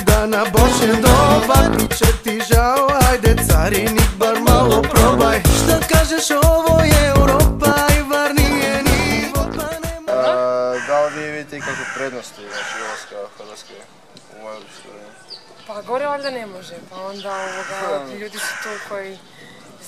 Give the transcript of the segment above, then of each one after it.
dana Bože doba Biće ti žao Ajde carinik bar malo probaj Šta kažeš ovo je Europa I var nije ni pa nema E, da li vi vidite ikakve prednosti znači ulaska Hrvatske u Europsku? Pa gore valjda ne može, pa onda ovoga, ljudi su tu koji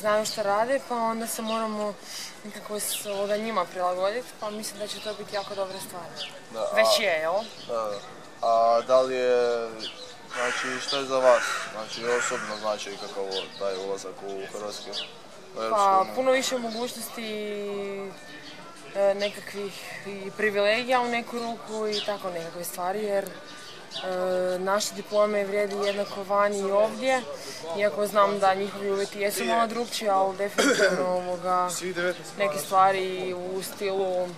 znaju šta rade, pa onda se moramo nekako s ovoga njima prilagoditi, pa mislim da će to biti jako dobra stvar. Da, a- Već je, jel? Da, da. A da li je, znači što je za vas, znači osobno znači kakav ovo, taj ulazak u Hrvatsku Europsku Pa puno više mogućnosti e, nekakvih i privilegija u neku ruku i tako nekakve stvari, jer e, naše diplome vrijedi jednako vani i ovdje, iako znam da njihovi uvjeti jesu malo drugčiji, ali definitivno ovoga, neke stvari u stilu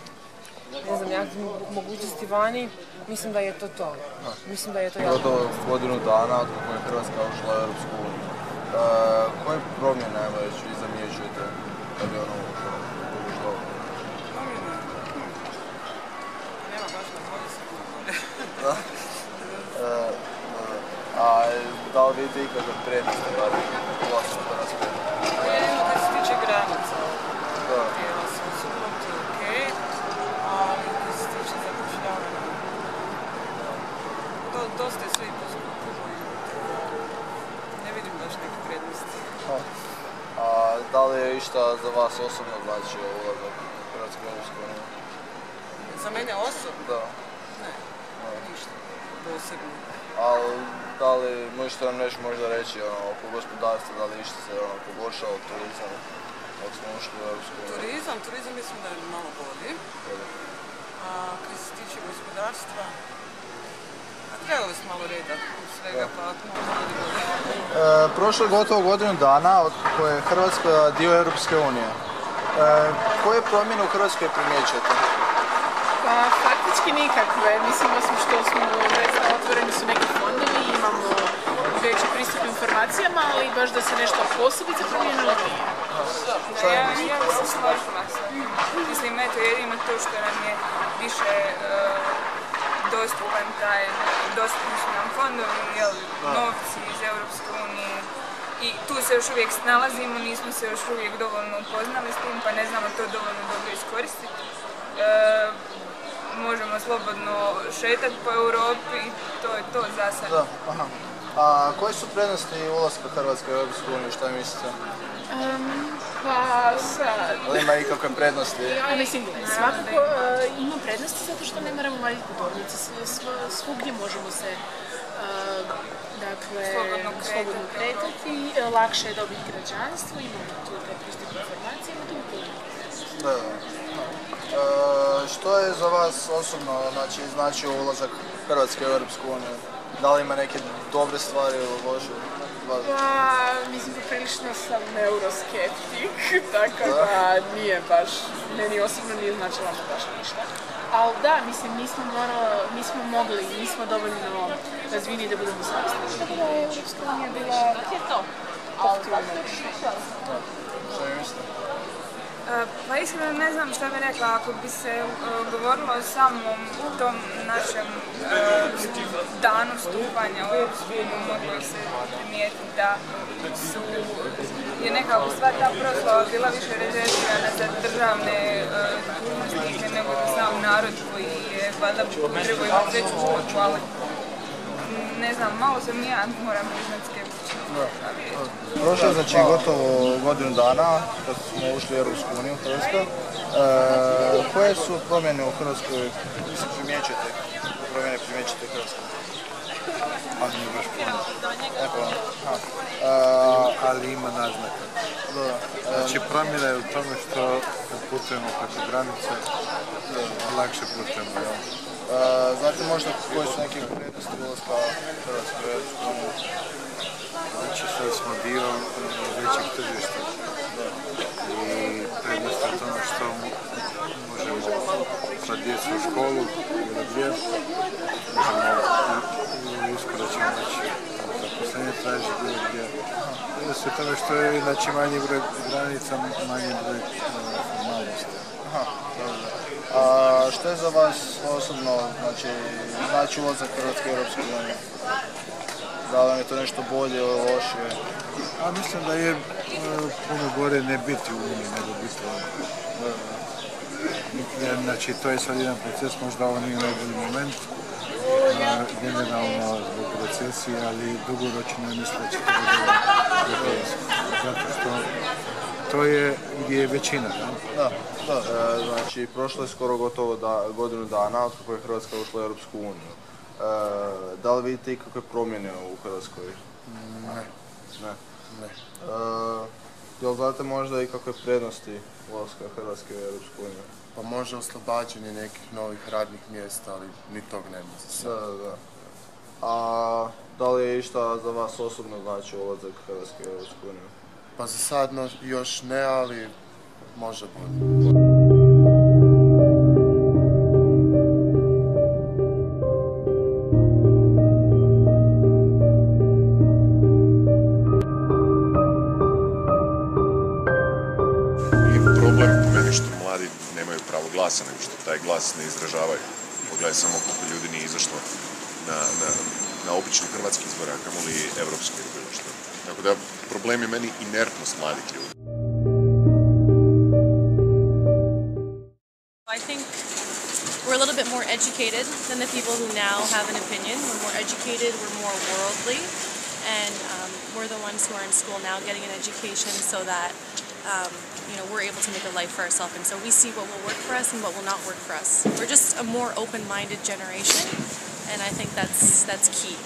ne znam, nekakvih mogućnosti vani, mislim da je to to. Mislim da je to jako Gotovo godinu dana od kako je Hrvatska ušla u Europsku uniju. E, koje promjene, ajmo reći, vi zamjećujete kad je ono ušlo? E, a da li vidite ikakve prednosti da li ulaska u Hrvatsku? Jedino kad se tiče granica, Da. tijela su suprotno ok, ali kad se tiče zapošljavanja, to, dosta je sve i poskupilo i ne vidim baš neke prednosti. A da li je išta za vas osobno znači ulazak u Europsku uniju? Za mene osobno, Da. ne, ništa posebno. Ali da li možete nam nešto možda reći ono, oko gospodarstva, da li išta se ono, pogoršao turizam dok smo ušli u Europsku uniju? Turizam, turizam mislim da je malo bolji. A kad se tiče gospodarstva, se malo reda svega, pa. E, prošlo je gotovo godinu dana od koje je Hrvatska dio Europske unije. E, koje promjene u Hrvatskoj primjećujete? Pa faktički nikakve, mislim osim što smo otvoreni su neki fondovi, imamo veći pristup informacijama, ali baš da se nešto posebice promijenilo nije. Da, ja, ja se sa. Mislim, eto, jedino to što nam je više e, dostupan taj, dostupni su nam fondovi, jel, novci iz Europske unije i tu se još uvijek snalazimo, nismo se još uvijek dovoljno upoznali s tim, pa ne znamo to dovoljno dobro iskoristiti. E, možemo slobodno šetati po Europi i to je to za sad. Da, aha. A koje su prednosti ulaska Hrvatske u Europsku uniju, šta mislite? Pa sad, Da li ima ikakve prednosti? ja mislim svakako e, ima prednosti zato što ne moramo vaditi putovnice, svugdje možemo se e, dakle, Slobodno slobodno kretati. e, lakše je dobiti građanstvo, imamo tu pristup informacijama, to. Da, da. E, što je za vas osobno znači, značio ulazak Hrvatske u Europsku uniju? Da li ima neke dobre stvari ili loše? Pa, mislim, poprilično sam euroskeptik, tako da nije baš, meni osobno nije značilo ama baš ništa. Ali da, mislim, nismo, morali, nismo mogli, nismo dovoljno razvini da budemo samostalni, tako da je Europska unija bila, je to, optimalno. Šta vi mislite? Pa iskreno ne znam šta bi rekla ako bi se e, govorilo o samom tom našem e, danu stupanja u Europsku moglo se primijetiti da su, je nekako sva ta proslava bila više rezervirana za državne e, dužnosnike nego za sam narod koji je valjda trebao imati veću ali ne znam, malo sam i ja, moram priznat. Prošlo je znači gotovo godinu dana kad smo ušli u Europsku uniju, Hrvatska. E, koje su promjene u Hrvatskoj, mislim, primjećujete? Promjene primjećujete u Hrvatskoj? Pa nije baš puno, puno. Aha. E, ali ima naznaka. e, Znači promjena je u tome što putujemo preko granice, lakše putujemo, jel? e, znate možda koje su neke prednosti ulaska Hrvatske u Europsku uniju? Znači sad smo dio e, većeg tržišta. I prednost je u tome što mo- možemo sa djecu u školu ili gdje, možemo uskoro ćemo moći zaposlenje tražiti bilo gdje. Je u tome što je znači manji broj granica, manji broj e, formalnosti. Aha. A što je za vas osobno, znači, znači ulazak Hrvatske u Europsku? Da li vam je to nešto bolje ili lošije? A mislim da je e, puno gore ne biti u Uniji nego biti Znači, to je sad jedan proces, možda ovo nije najbolji moment, a, generalno zbog recesije, ali dugoročno mislim da će to biti dobro. Zato što to je gdje je većina. Da, da. E, znači, prošlo je skoro gotovo da, godinu dana od kako je Hrvatska ušla u Europsku uniju. E, da li vidite ikakve promjene u Hrvatskoj? Ne, Ne. ne. E, jel znate možda i kakve prednosti ulaska Hrvatske u Europsku uniju? Pa može oslobađanje nekih novih radnih mjesta, ali ni tog nema za. Da, da, da. A da li je išta za vas osobno znači ulazak Hrvatske u Europsku uniju? Pa za sad no- još ne, ali može bude. Nemaju pravo glasa, nego što taj glas ne izražavaju. Pogledaj samo koliko ljudi nije izašlo na, na, na a kamoli ili bilo što. Tako da problem je meni inertnost mladih ljudi. I think we're a little bit more educated than the people who now have an opinion. We're more educated, we're more worldly, and um, we're the ones who are in school now getting an education so that um, you know we're able to make a life for ourselves. And so we see what will work for us and what will not work for us. We're just a more open-minded generation, and I think that's that's key.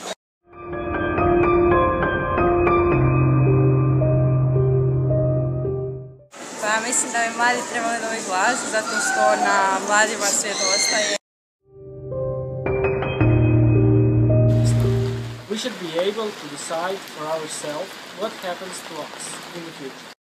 Pa ja mislim da bi mladi trebali dobiti glas zato što na mladima svijet ostaje. We should be able to decide for ourselves what happens to us in the future.